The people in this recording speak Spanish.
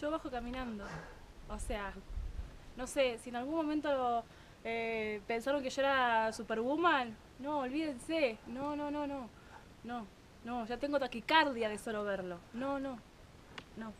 yo bajo caminando. O sea, no sé, si en algún momento eh, pensaron que yo era Superwoman, no, olvídense. No, no, no, no. No, no, ya tengo taquicardia de solo verlo. No, no, no.